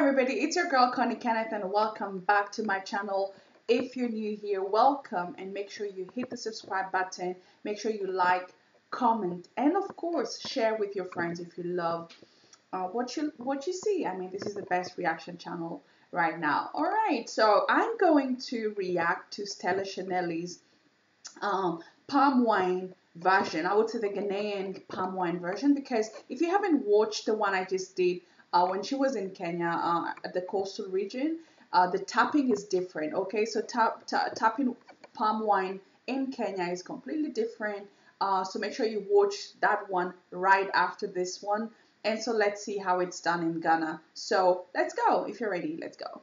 everybody, it's your girl Connie Kenneth and welcome back to my channel. If you're new here, welcome and make sure you hit the subscribe button. Make sure you like, comment, and of course share with your friends if you love uh, what you what you see. I mean, this is the best reaction channel right now. All right, so I'm going to react to Stella Shanelly's um, palm wine version. I would say the Ghanaian palm wine version because if you haven't watched the one I just did uh, when she was in Kenya uh, at the coastal region, uh, the tapping is different. Okay, so tap, tap, tapping palm wine in Kenya is completely different. Uh, so make sure you watch that one right after this one. And so let's see how it's done in Ghana. So let's go. If you're ready, let's go.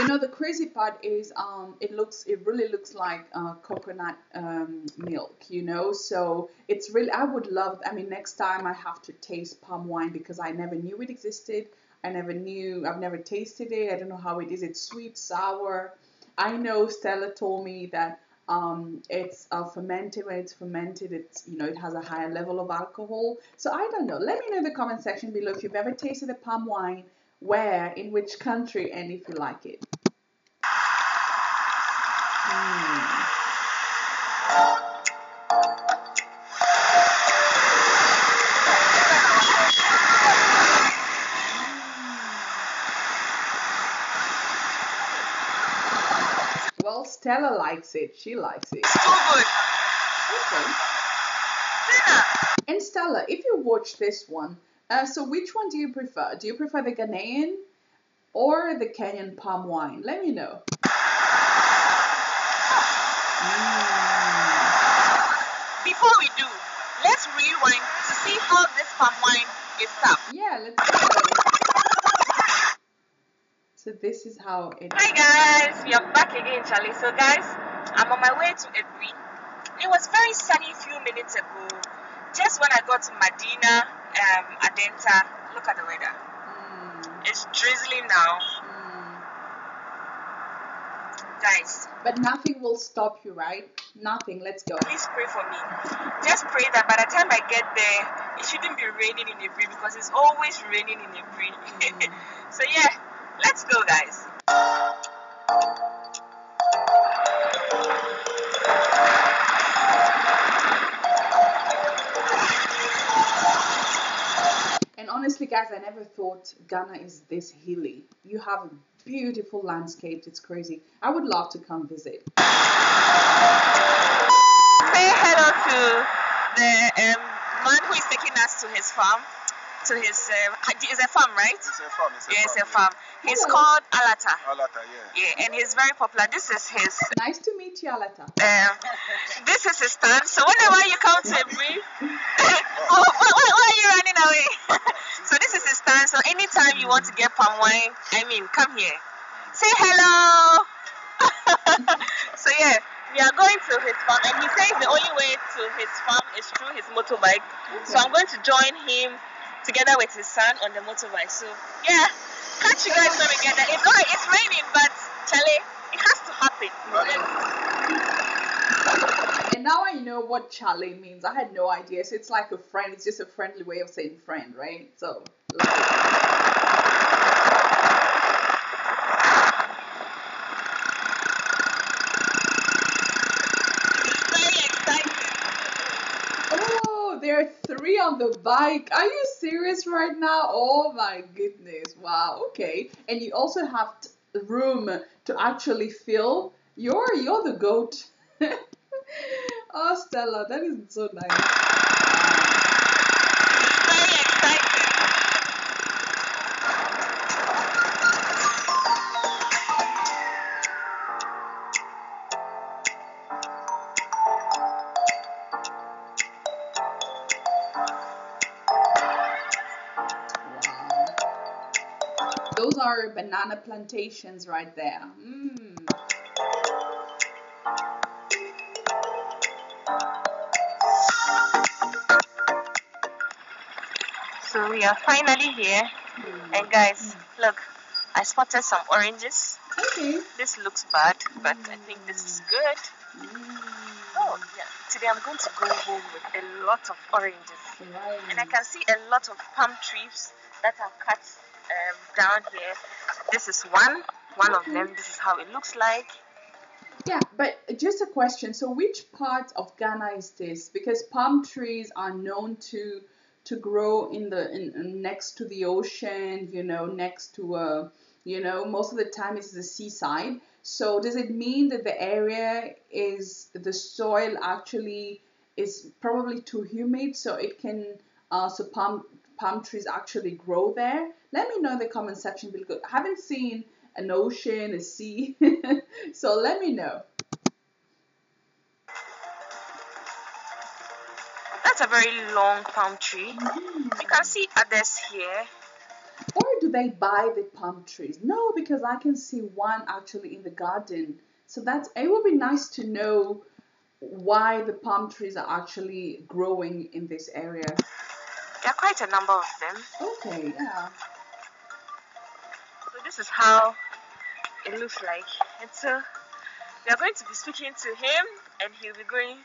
You know the crazy part is um it looks it really looks like uh, coconut um, milk you know? So it's really I would love I mean next time I have to taste palm wine because I never knew it existed. I never knew I've never tasted it. I don't know how it is. It's sweet sour. I know Stella told me that um, it's uh, fermented. When it's fermented it's you know it has a higher level of alcohol. So I don't know. Let me know in the comment section below if you've ever tasted a palm wine where, in which country, and if you like it. Likes it. She likes it. Good. Okay. Dinner. And Stella, if you watch this one, uh, so which one do you prefer? Do you prefer the Ghanaian or the Kenyan palm wine? Let me know. Mm. Before we do, let's rewind to see how this palm wine is tapped. Yeah, let's. So this is how it. Hi guys, we are back again, Chale. So guys, I'm on my way to Aburi. It was very sunny a few minutes ago. Just when I got to Medina, um, Adenta, look at the weather. Mm, It's drizzling now, mm. guys. But nothing will stop you, right? Nothing. Let's go. Please pray for me. Just pray that by the time I get there, it shouldn't be raining in Aburi because it's always raining in Aburi. Mm. so yeah, let's go, guys. And honestly, guys, I never thought Ghana is this hilly. You have beautiful landscapes. It's crazy. I would love to come visit. Say hello to the um, man who is taking us to his farm. To his, uh, is a farm, right? It's a farm. It's a Yeah, it's a farm. farm. He's Hello. called Alata. Alata, yeah. Yeah, and he's very popular. This is his. Nice to meet you, Alata. Um, this is his stand. So whenever you come to Aburi, oh, why, why, why are you running away? so this is his stand. So anytime you want to get palm wine, I mean, come here. Say hello. so yeah, we are going to his farm, and he says the only way to his farm is through his motorbike. So I'm going to join him together with his son on the motorbike. So yeah, catch you guys when we get there. It's alright. It's raining, but Chale, it has to happen. And now I know what Chale means. I had no idea. So it's like a friend. It's just a friendly way of saying friend, right? So. Three on the bike. Are you serious right now? Oh my goodness. Wow. Okay. And you also have room to actually fill. You're you're the goat. oh, Stella, that is so nice. Banana plantations right there. Mm. So we are finally here. And guys, look, I spotted some oranges. Okay. This looks bad, but I think this is good. Mm. Oh, Oh, yeah. Today I'm going to go home with a lot of oranges. Right. And I can see a lot of palm trees that are cut um, down here. This is one, one of them. This is how it looks like. Yeah, but just a question. So, which part of Ghana is this? Because palm trees are known to to grow in the in, next to the ocean. You know, next to uh, you know, most of the time it's the seaside. So, does it mean that the area is the soil actually is probably too humid, so it can uh, so palm palm trees actually grow there? Let me know in the comment section because I haven't seen an ocean, a sea. so let me know. That's a very long palm tree. Mm-hmm. You can see others here. Or do they buy the palm trees? No, because I can see one actually in the garden. So that's it would be nice to know why the palm trees are actually growing in this area. There are quite a number of them. Okay, yeah. So this is how it looks like. And so we are going to be speaking to him, and he'll be going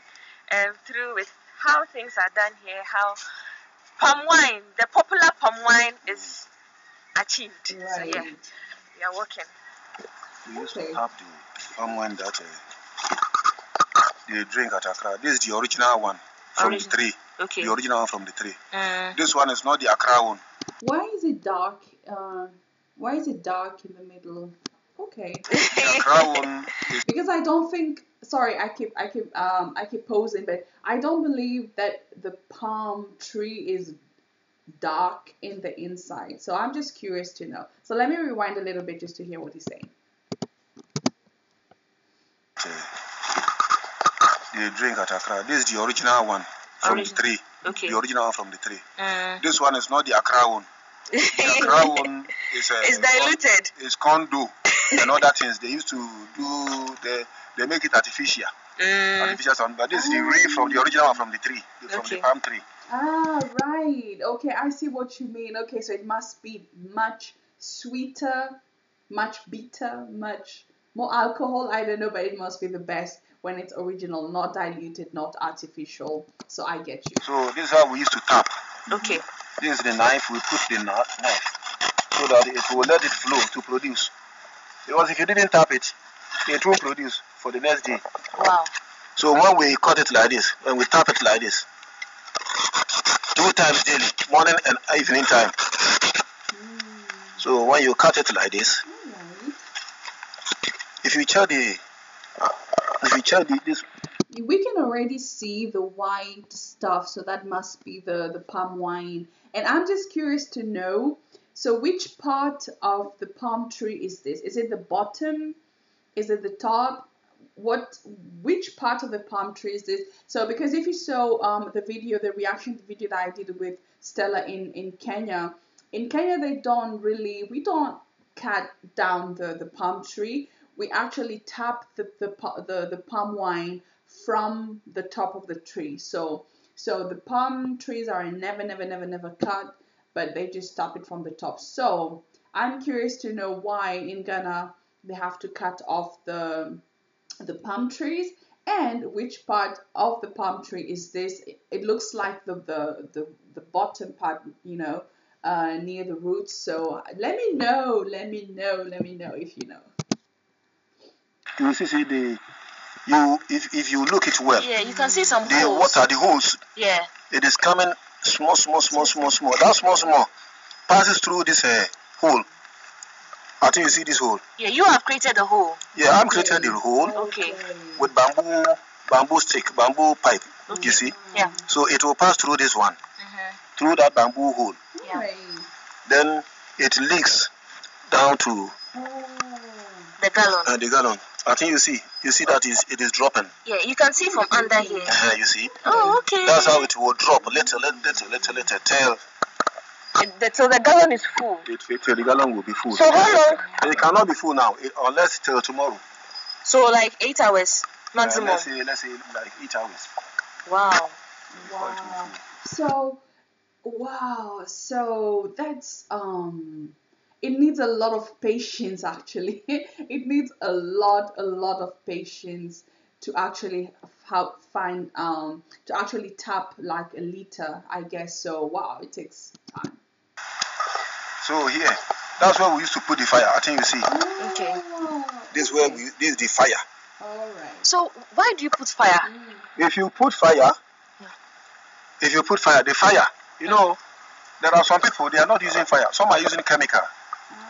um, through with how things are done here, how palm wine, the popular palm wine, is achieved. So Right. yeah, we are working. We used Okay. to have the palm wine that uh, they drink at Accra. This is the original one from Original. the tree. Okay. The original one from the tree. Mm. This one is not the Accra one. Why is it dark? Uh, why is it dark in the middle? Okay. The Accra one is because I don't think sorry I keep I keep um I keep posing but I don't believe that the palm tree is dark in the inside so I'm just curious to know so let me rewind a little bit just to hear what he's saying they drink at Accra. This is the original one from Original. the tree. Okay. The original one from the tree. Mm. This one is not the Accra one. The Accra one is uh, it's diluted. It's condo and other things. They used to do they they make it artificial. Mm. Artificial sound. But this is the real from the original one from the tree. From Okay. the palm tree. ah right okay I see what you mean okay so it must be much sweeter much bitter much more alcohol I don't know but it must be the best when it's original not diluted not artificial so I get you So this is how we used to tap. Okay. This is the knife. We put the knife knife so that it will let it flow to produce. Because if you didn't tap it, it won't produce for the next day. Wow. So when we cut it like this, when we tap it like this, two times daily, morning and evening time. Mm. So when you cut it like this, Alright. if you check the, this, we can already see the white stuff so that must be the the palm wine. And i'm just curious to know so which part of the palm tree is this? Is it the bottom? Is it the top? What which part of the palm tree is this? So because if you saw um, the video the reaction video that i did with stella in in kenya in kenya they don't really we don't cut down the the palm tree we actually tap the the, the, the palm wine from the top of the tree. So so the palm trees are never never never never cut, but they just tap it from the top. So I'm curious to know why in Ghana they have to cut off the the palm trees and which part of the palm tree is this? It, looks like the the the, the bottom part, you know. Uh, near the roots, so let me know, let me know, let me know if you know. You see, see the, you if if you look it well, Yeah, you can see some the holes. water, the holes, Yeah. it is coming small, small, small, small, small. That small, small passes through this uh, hole. I think you see this hole. Yeah, you have created a hole. Yeah, I'm created the hole Okay. with bamboo, bamboo stick, bamboo pipe. You see, Yeah. so it will pass through this one, hmm through that bamboo hole. Yeah. Then it leaks down to. The gallon. uh, the gallon. I think you see, you see that is it is dropping. Yeah, you can see from under here. Uh, you see, Oh, okay. that's how it will drop little, little, little, little, little till the- so the gallon is full. it, till the gallon will be full. So how long? It cannot be full now it, unless till tomorrow. So like eight hours Uh, maximum. let's say, let's say like eight hours. Wow. Wow. So, wow. So that's um, it needs a lot of patience actually. it needs a lot, a lot of patience to actually how find um to actually tap like a liter, I guess. So wow, it takes time. So here, that's where we used to put the fire. I think you see. Okay. Ah, This is where we this is the fire. All right. So why do you put fire? If you put fire, if you put fire, the fire, you know, there are some people they are not using fire. Some are using chemical,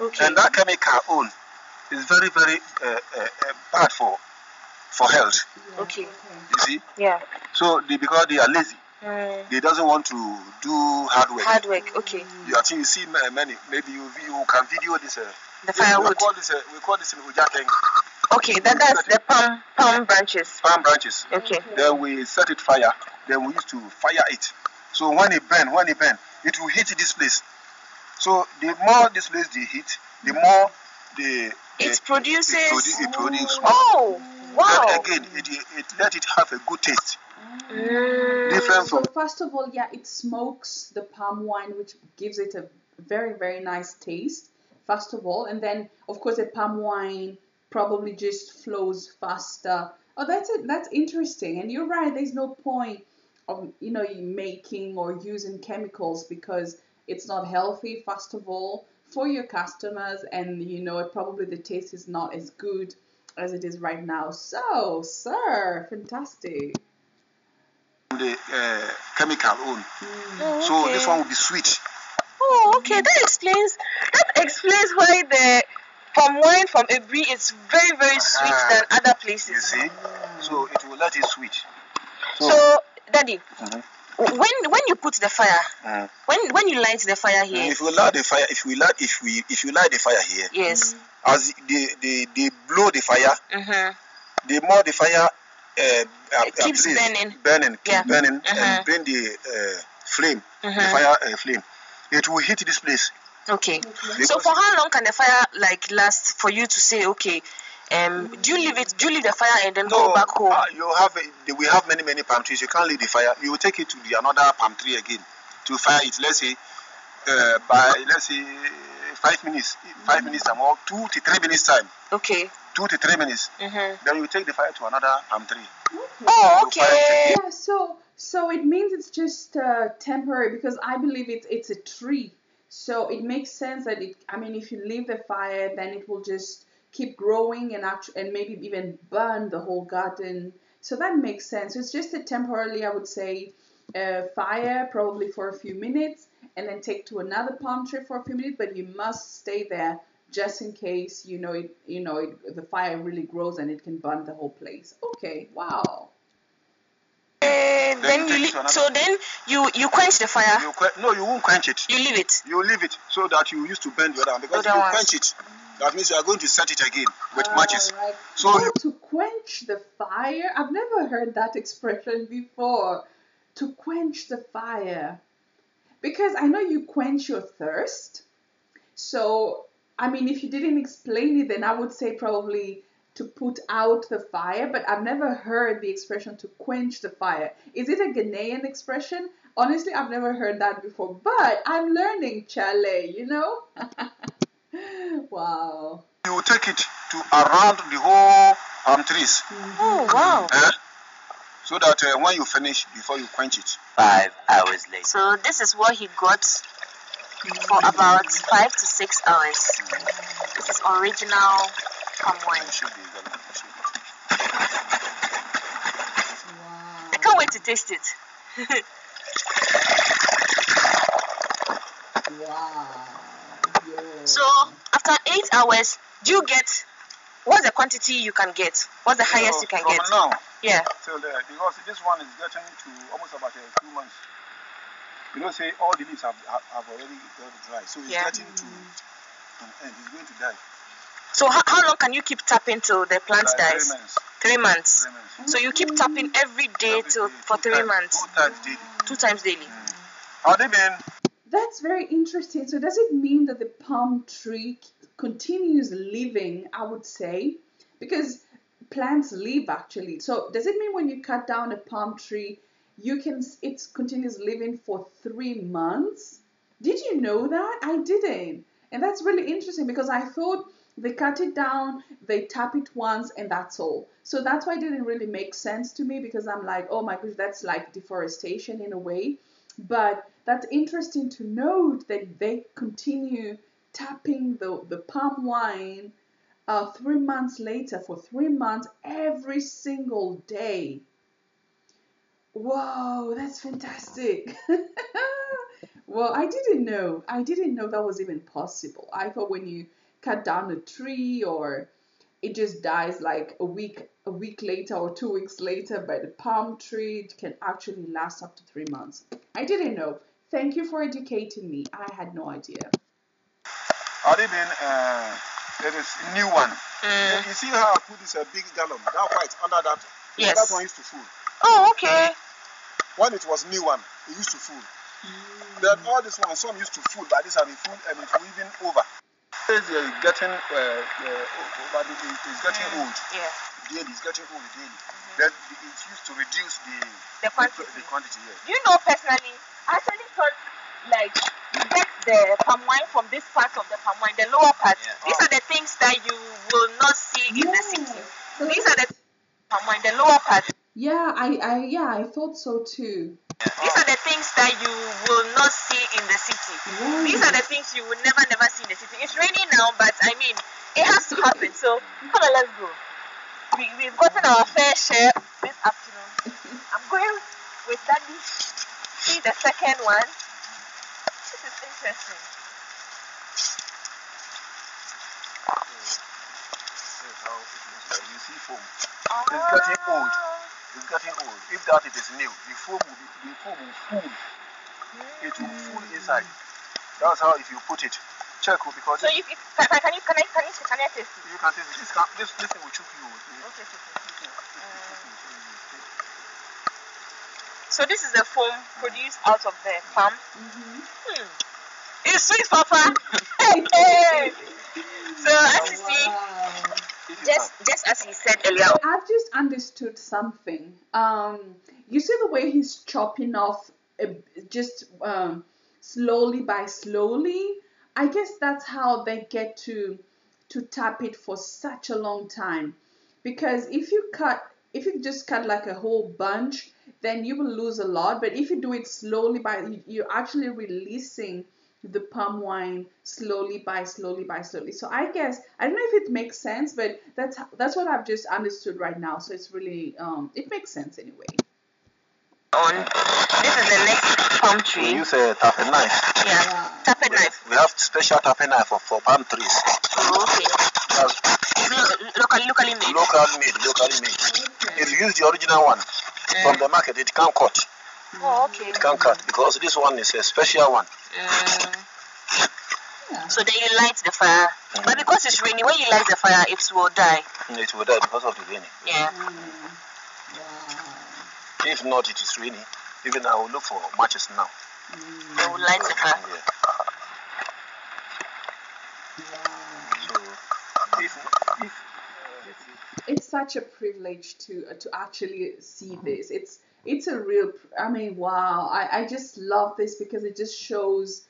Okay. and that chemical own is very very uh, uh, uh, bad for for health. Okay. You see, Yeah. so they, because they are lazy, Mm, they doesn't want to do hard work. hard work. Okay. You, I think you see many. Maybe you you can video this. Uh, The this- We call this uh, we call this in Okay. That that's the palm palm branches. palm branches. Okay. Then we set it fire. Then we used to fire it. So when it burn, when it burn, it will hit this place. So the more this place they hit, the more the It the- produces- It, produ- it produces. Oh. Wow. And again, it, it let it have a good taste. Mm. Different So from first of all, yeah, it smokes the palm wine, which gives it a very very nice taste. First of all, and then of course the palm wine probably just flows faster. Oh, that's it. That's interesting. And you're right. There's no point of you know making or using chemicals because it's not healthy. First of all, for your customers, and you know it probably the taste is not as good as it is right now. So, sir, fantastic. the uh, chemical own. Oh, okay. So this one will be sweet. Oh, okay. That explains that explains why the palm wine from Aburi is very very sweet Ah. than other places. You see, so it will let it sweet. So, So, Daddy, Mhm. When when you put the fire, Mhm. when when you light the fire here, if you light the fire, if we light, if we if you light the fire here, yes, as they they, they blow the fire, mm-hmm. the more the fire uh, uh, It keeps uh, burning. burning, keep Yeah. burning, Mhm. and bring the uh, flame, the Mhm. fire uh, flame. It will hit this place. okay. Okay. So for how long can the fire like last for you to say okay? Um, do you leave it? Do you leave the fire and then go back home? uh, you have a, we have many many palm trees. You can't leave the fire. You will take it to the another palm tree again to fire it. Let's say uh, by let's say five minutes, five minutes time or two to three minutes time, Okay. two to three minutes. Mm-hmm. Then you take the fire to another palm tree. Oh, okay. Yeah, so so it means it's just uh, temporary because I believe it's it's a tree. So it makes sense that it. I mean, if you leave the fire, then it will just keep growing and act- and maybe even burn the whole garden. So that makes sense. It's just a temporarily, I would say, uh, fire probably for a few minutes, and then take to another palm tree for a few minutes. But you must stay there just in case you know it. You know it, the fire really grows and it can burn the whole place. Okay, wow. Uh, then you you leave, to another- so then you you quench the fire. You que- no, you won't quench it. You leave it. You leave it so that you used to burn the other one because Other if you ones. quench it, that means you are going to set it again with matches. Alright. So Oh, you- to quench the fire? I've never heard that expression before. To quench the fire. Because I know you quench your thirst. So, I mean, if you didn't explain it, then I would say probably to put out the fire, but I've never heard the expression to quench the fire. Is it a Ghanaian expression? Honestly, I've never heard that before, but I'm learning Chale, you know? wow. You will take it to around the whole palm trees, Oh wow. eh? so that uh, when you finish, before you quench it, Five hours later. So this is what he got for about five to six hours. This is original palm wine. it should be good. It should be. Wow. I can't wait to taste it. Wow. So after eight hours, do you get what's the quantity you can get? What's the highest you can from get? now Yeah. there, because this one is getting to almost about uh, two months. You know, say all the leaves have, have, have already got dry, so it's Yeah. getting to an end. It's going to die. So how, how long can you keep tapping till the plant Like dies? Three months. Three months. Three months. So you keep tapping every day Every till day, for two three times- months, Two times daily. two times daily. Mm. How they been? That's very interesting. So does it mean that the palm tree continues living, I would say? Because plants live actually. So does it mean when you cut down a palm tree, you can it continues living for 3 months? Did you know that? I didn't. And that's really interesting because I thought they cut it down, they tap it once, and that's all. So that's why it didn't really make sense to me because I'm like, oh my gosh, that's like deforestation in a way. But that's interesting to note that they continue tapping the, the palm wine uh, three months later for three months every single day. Whoa, that's fantastic. well, I didn't know. I didn't know that was even possible. I thought when you cut down a tree or it just dies like a week a week later or two weeks later but the palm tree it can actually last up to three months i didn't know thank you for educating me i had no idea Adibin, uh, there is a new one. Mm. You see how I put this a big gallon, that white under that. Yes. That one used to full. Oh, okay. When it was new one, it used to full. Then all this one, some used to full, but this have been full and it's even over. It's uh, getting, uh, uh, over the, it's getting old. Yeah. Daily, it's getting old daily. Then it used to reduce the The quantity. The quantity, yeah. You know, personally, I actually thought like you get the palm wine from this part of the palm wine, the lower part. Yeah. These are the things that you will not see in the city. These are the palm wine, the lower part. yeah I, I yeah i thought so too These are the things that you will not see in the city. These are the things you will never, never see in the city. It's raining now, but I mean, it has to happen. So come on, let's go. We, we've gotten our fair share this afternoon. I'm going with Daddy. See the second one. This is interesting. Foam. It's getting old. It's getting old. If that it is new, the foam will be, the foam will full. It will full inside. That's how if you put it. Check oh, because So if, if can, can, can you can I can you can I taste it? you can taste it. This, can, this, this thing will choke you. Okay. So this is the foam produced out of the palm. Mhm. Hmm. It's sweet, Papa. hey, hey. So as you see, Wow. If you just just as he said earlier, I've just understood something. Um, you see the way he's chopping off, uh, just um, slowly by slowly. I guess that's how they get to to tap it for such a long time. Because if you cut, if you just cut like a whole bunch, then you will lose a lot. But if you do it slowly by, you- you're actually releasing the palm wine slowly by slowly by slowly. So I guess I don't know if it makes sense, but that's that's what I've just understood right now. So it's really um it makes sense anyway. on this is the next palm We tree. use a tapping knife. Yeah, Wow. tappet knife. We have special tapping knife for, for palm trees. Oh, okay. That's locally locally made. local made, locally made. If you use the original one from the market, it can't cut. Oh, okay. It can't cut because this one is a special one. Mm. Yeah. So then you light the fire, but because it's rainy, when you light the fire, it will die. It will die because of the rain. Yeah. Mm. Wow. If not, it is rainy. Even I will look for matches now. Mm. They will light the fire. Yeah. So if, if it's such a privilege to uh, to actually see this. It's it's a real. I mean, wow! I, I just love this because it just shows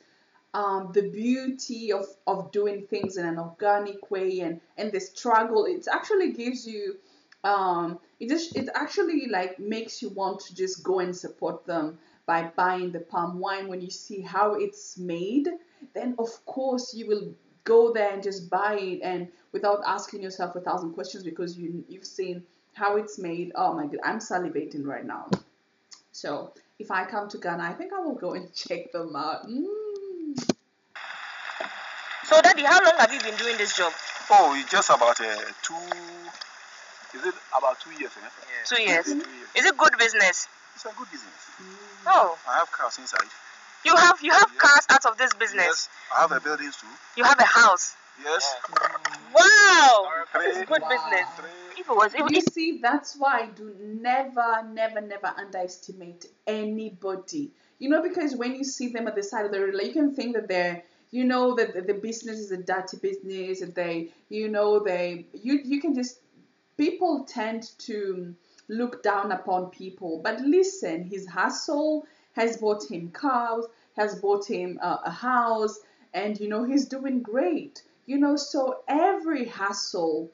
um, the beauty of of doing things in an organic way and and the struggle. It actually gives you. Um, it just it actually like makes you want to just go and support them by buying the palm wine when you see how it's made. Then of course you will go there and just buy it and without asking yourself a thousand questions because you you've seen how it's made. Oh my god, I'm salivating right now. So if I come to Ghana, I think I will go and check them out. Mm. So, Daddy, how long have you been doing this job? oh, it's just about uh, two. Is it about two years? Eh? Two years. Two years. Is it good business? It's a good business. Oh, I have cars inside. you have you have Yeah. cars out of this business. Yes. I have a buildings too. You have a house. Yes. Wow, Three. this is good Wow. business. If it was, if, You if, see, that's why I do never, never, never underestimate anybody. You know, because when you see them at the side of the road, you can think that they're, you know, that the, the business is a dirty business, and they, you know, they, you, you can just, people tend to look down upon people. But listen, his hustle has bought him cars, has bought him uh, a house, and you know, he's doing great. You know, so every hassle,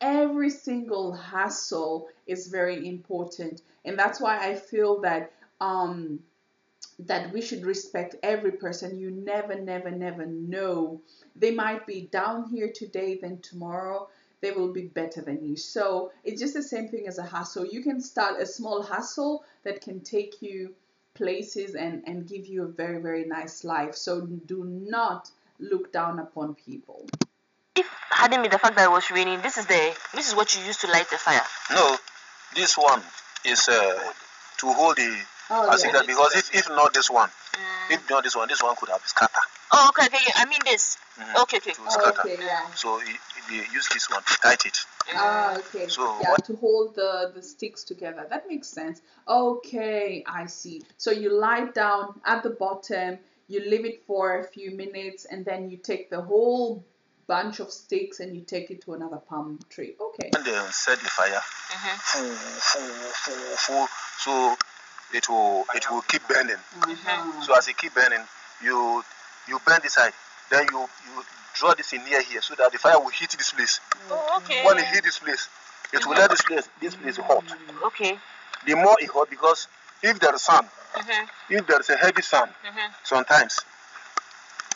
every single hassle is very important. And that's why I feel that um that we should respect every person. You never, never, never know. They might be down here today, then tomorrow they will be better than you. So it's just the same thing as a hustle. You can start a small hustle that can take you places and, and give you a very, very nice life. So do not look down upon people. If hadn't been the fact that it was raining, this is the this is what you used to light the fire. No, this one is uh, to hold the Oh, I yeah. that because if, if not this one, Mm. if not this one, this one could have scattered. Oh, okay, okay. yeah, I mean this. Mhm. Okay, okay. It will Oh, scatter. okay, yeah. So he, he use this one to tight it. Ah, okay. So yeah, what- to hold the, the sticks together. That makes sense. Okay, I see. So you lie down at the bottom, you leave it for a few minutes, and then you take the whole bunch of sticks and you take it to another palm tree. Okay. When they set the fire, Mhm. full, so it will it will keep burning. Uh-huh. So as it keep burning, you you burn this side, then you you draw this in near here so that the fire will hit this place. Oh, okay. When it hit this place, it will let this place this place hot. Okay. The more it hot because if there is sun, Mhm. if there is a heavy sun, Mhm. sometimes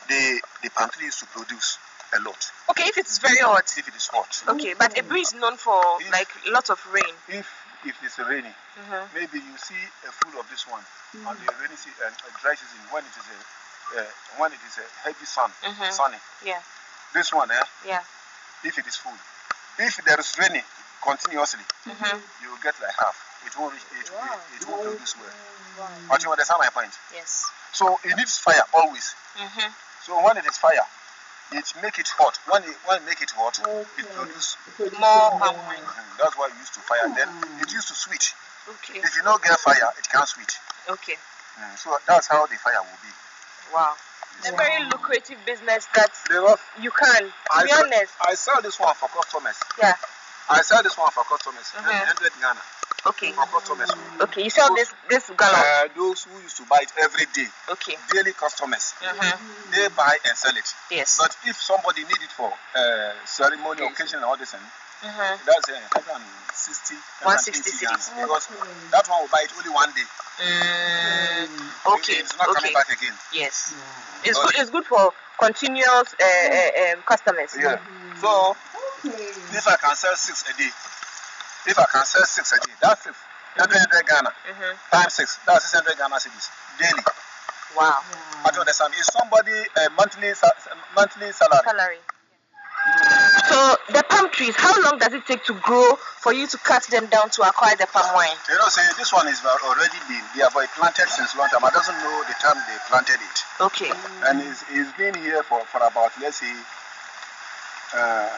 the the palm tree used to produce a lot Okay, if it's very hot. if it is hot. Okay, but a breeze known for like lots of rain. If if it's rainy, Mhm. maybe you see a full of this one on the rainy season and uh, dry season when it is a uh, when it is a heavy sun, Mhm. sunny. Yeah. This one, eh, Yeah. if it is full, if there is rainy continuously, Mhm. you will get like half. It won't reach, it, Wow. it, it won't produce well. Wow. But you understand my point. Yes. So it needs fire always. Mhm. So when it is fire, it make it hot. When it when it make it hot, Okay. it produce. More palm. Mhm, That's why you used to fire. Then it used to switch. Okay. If you don't get fire, it can't switch. Okay. Mm, So that's how the fire will be. Wow. It's a very lucrative business that you can. To I be sell, honest. I sell this one for customers. Yeah. I sell this one for customers. Mhm. 100 Ghana Okay. customers. Okay. You sell this this gallon. Uh, those who used to buy it every day, Okay. daily customers, Mhm. they buy and sell it. Yes. But if somebody need it for uh, ceremony, occasion, and all this, thing, Mhm. that's uh, 160, 160 Ghana, cedis. Because Okay. that one will buy it only one day. Mm, okay. It's not Okay. coming back again. Yes. It's good. It's good for continuous uh, uh, um, customers. Yeah. So Okay. if I can sell six a day, if I can sell six a day, that's six. 100 Ghana Mhm. times six, that's 600 Ghana cedis daily. Wow. I don't understand. Is somebody a monthly monthly salary? Salary. So the palm trees, how long does it take to grow for you to cut them down to acquire the palm wine? You know, say this one is already been they have been planted since long time. I doesn't know the time they planted it, Okay. and it's, it's been here for, for about let's say, uh, uh,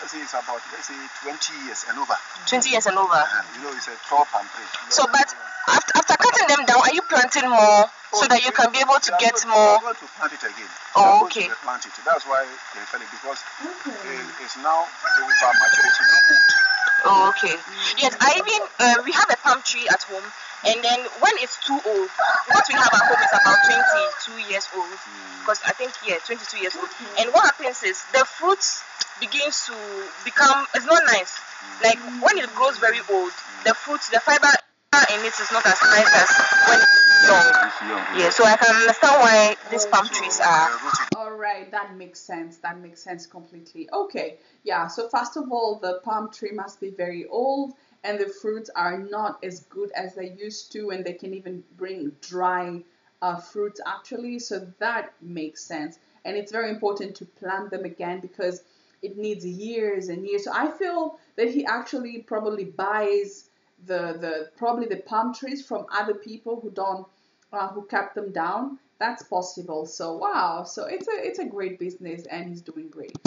let's say it's about let's say 20 years and over. 20 years and over. You know, it's a tall palm tree. So, but after, after cutting them down, are you planting more so that you can be able to get going- more? We are going to plant it again. Oh, We are going okay. To plant it. That's why they fell it because Okay. it's now over maturity, not old. Oh, okay. Yes, I even uh, we have a palm tree at home, and then when it's too old, what we have at home is about 22 years old. Because I think yeah, 22 years old. And what happens is the fruit begins to become. It's not nice. Like when it grows very old, the fruit, the fiber in it is not as nice as when it's young. Yeah, so I can understand why these oh, palm trees are. root it All right, that makes sense. That makes sense completely. Okay, yeah. So first of all, the palm tree must be very old, and the fruits are not as good as they used to, and they can even bring dry uh, fruits actually. So that makes sense, and it's very important to plant them again because it needs years and years. So I feel that he actually probably buys the the probably the palm trees from other people who don't uh, who cut them down. That's possible. So wow. So it's a it's a great business, and he's doing great.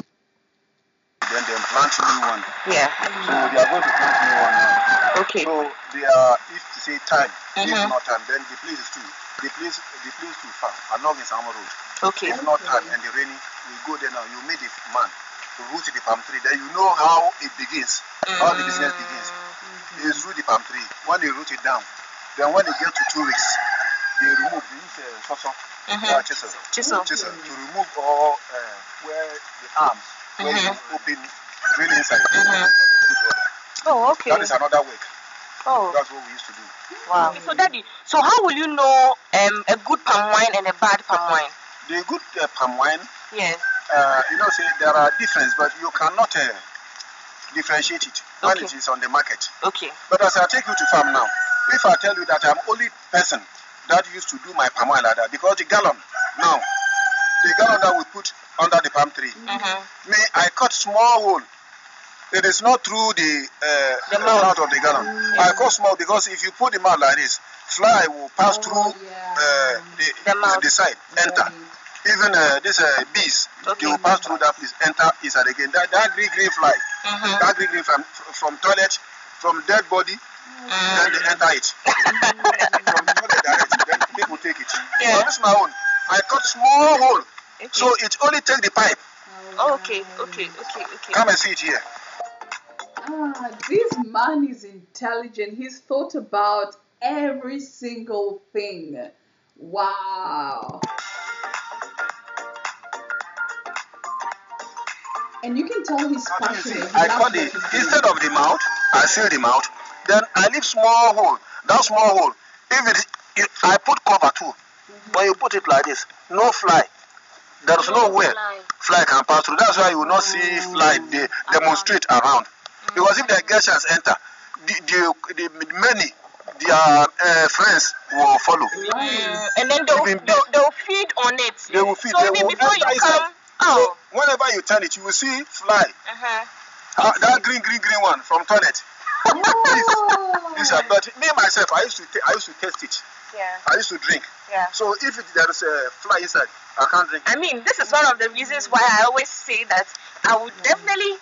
Then they plant a new one. Yeah. So they are going to plant a new one now. Okay. So they are, if to say time, if Mhm. not time, then the place is too, the place, the place too far along is Samo Road. Okay. If not time and the rainy, we go there now. You meet the man to root the palm tree. Then you know how it begins, how the business begins. They root the palm tree. When they root it down, then when they get to two weeks, they remove. Use uh, soso Mhm. uh, chisel. Chisel. Chisel to remove all uh, where the arms, where Mhm. you open, drill inside. Mhm. Oh, okay. That is another work. Oh, That's what we used to do. wow. So, Daddy, so how will you know um, a good palm wine and a bad palm wine? The good uh, palm wine, Yes. uh, you know, say there are differences, but you cannot uh, differentiate it when Okay. it is on the market. Okay. But as I take you to farm now, if I tell you that I'm only person that used to do my palm wine like that, because the gallon now, the gallon that we put under the palm tree, Mm-hmm. me, I cut small hole. It is not through the, uh, The mouth. of the gallon. I cut small because if you put the mouth like this, fly will pass Oh, through yeah. uh, the, The the side, enter. Right. Even uh, this uh, bees, Okay. they will pass through that place, enter inside again. That, that green green fly, Mm-hmm. that green green from, from toilet, from dead body, then they enter it. from the toilet direct, then people take it. Yeah. But this is my own. I cut small hole, so it only takes the pipe. Oh, okay, okay, okay, okay. Come and see it here. Ah, this man is intelligent. He's thought about every single thing. Wow. And you can tell he's As you see, passionate. He I loves cut what the he's doing. instead of the mouth, I seal the mouth. Then I leave small hole. That small hole, if it, it I put cover too. but you put it like this, no fly. There is no way fly. can pass through. That's why you will not see fly they demonstrate around. Because if the chance enter, the, the, the many their uh, friends will follow. Mm, and then they'll, Even they'll, they'll feed on it. They will feed. So they will before you come, oh, So whenever you turn it, you will see fly. uh-huh. Uh, that green, green, green one from toilet. These are, but me myself, I used to I used to test it. yeah, I used to drink. yeah. So if it, there is a fly inside, I can't drink. I mean, this is one of the reasons why I always say that I would mm. definitely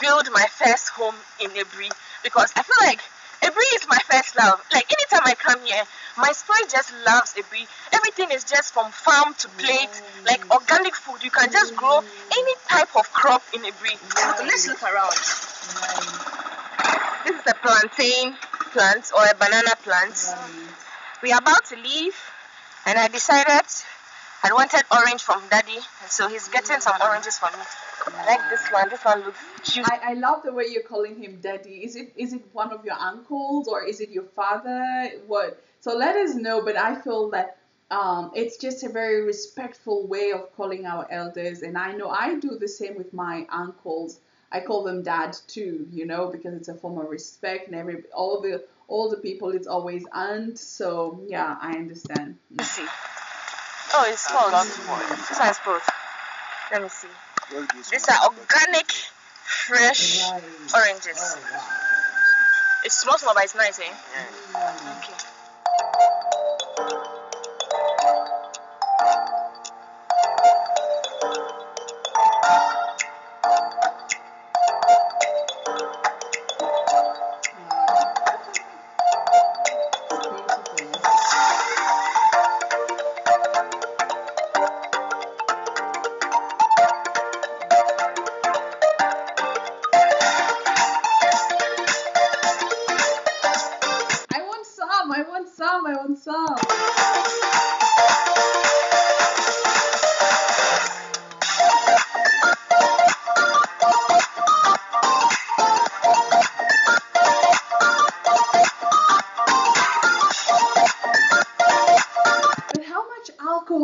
build my first home in Aburi because I feel like Aburi is my first love. Like anytime I come here, my spirit just loves Aburi. Everything is just from farm to plate, mm. like organic food. You can just grow mm. any type of crop in Aburi. So let's look around. This is a plantain plant or a banana plant. We are about to leave, and I decided I wanted orange from daddy, so he's getting some oranges for me. I like this one. This one looks juicy. I, I love the way you're calling him daddy. Is it is it one of your uncles or is it your father? What? So let us know. But I feel that um, it's just a very respectful way of calling our elders, and I know I do the same with my uncles. I call them dad too, you know, because it's a form of respect, and every all the all the people it's always aunt. So yeah, I understand. Let's see. Oh, it's small. This one is both. Let me see. These are organic, fresh oranges. It's small, small, but it's nice, eh? Okay.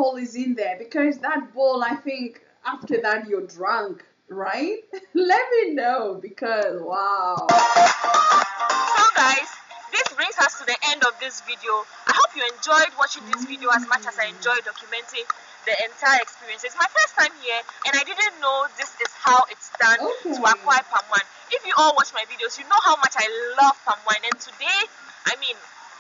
Alcohol is in there? Because that bowl, I think after that you're drunk, right? Let me know because wow. So guys, this brings us to the end of this video. I hope you enjoyed watching this video as much as I enjoyed documenting the entire experience. It's my first time here and I didn't know this is how it's done Okay. to acquire palm wine. If you all watch my videos, you know how much I love palm wine and today, I mean,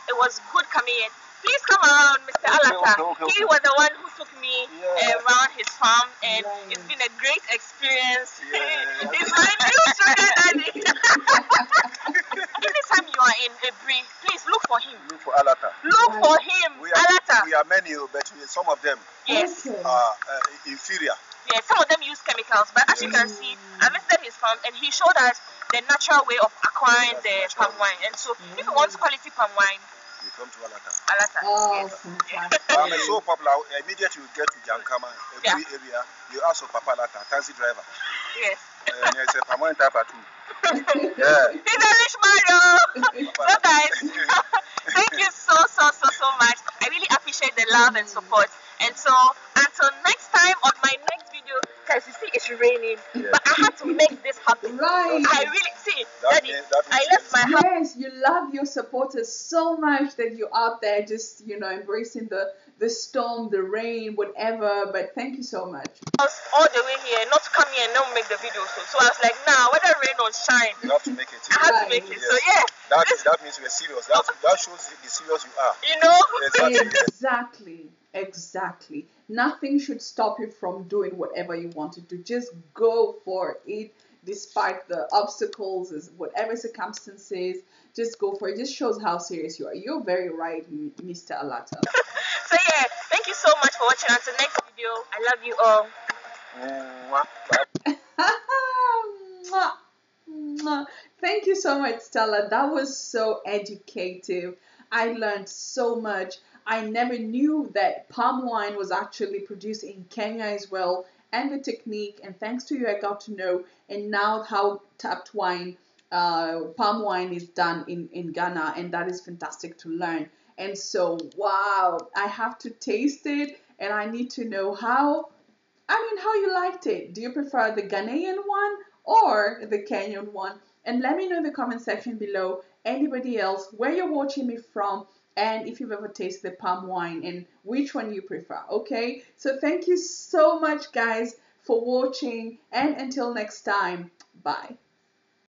it was good coming in. Please come around, Mr. Okay, Alata. okay, okay, he was the one who took me Yeah. around his farm and Right. it's been a great experience. Yeah. it's my new sugar daddy. Anytime you are in Aburi, please look for him. Look for Alata. Look Right. for him, We are, Alata. we are many, but some of them Yes, are uh, inferior. yes. Some of them use chemicals, but as you can see, I visited his farm and he showed us the natural way of acquiring the palm wine. And so, if you want quality palm wine, You come to Alata. Alata. Oh, yes. fantastic. Um, so popular. Immediately you get to Jankama, every Yeah. area, you ask for Papa Lata, taxi driver. Yes. And there's a Pamon type of two. Yeah. He's a rich man, though. So guys, thank you so so so so much. I really appreciate the love and support. And so until next time on my next video, guys, you see it's raining, Yeah. but I had to make this happen. Right. I really see, That Daddy. means- that I means left my house. Yes, you love your supporters so much that you're out there just, you know, embracing the the storm, the rain, whatever. But thank you so much. I was all the way here, not to come here and not make the video. So, so I was like, nah, whether rain or shine, You have to make it. I have Right. to make it. Yes. So yeah, That, that means we're serious. That, that shows the serious you are. you know, Exactly. Exactly. Exactly. Nothing should stop you from doing whatever you want to do. Just go for it despite the obstacles, is whatever circumstances. Just go for it. Just shows how serious you are. You're very right, Mr. Alata. so yeah. Thank you so much for watching. Until next video, I love you all. Thank you so much, Stella. That was so educative. I learned so much. I never knew that palm wine was actually produced in Kenya as well, and the technique. And thanks to you, I got to know. And now how tapped wine, uh, palm wine is done in in Ghana, and that is fantastic to learn. And so, wow, I have to taste it, and I need to know how I mean, how you liked it. Do you prefer the Ghanaian one or the Kenyan one? And let me know in the comment section below anybody else where you're watching me from and if you've ever tasted the palm wine and which one you prefer. Okay, so thank you so much, guys, for watching, and until next time, bye.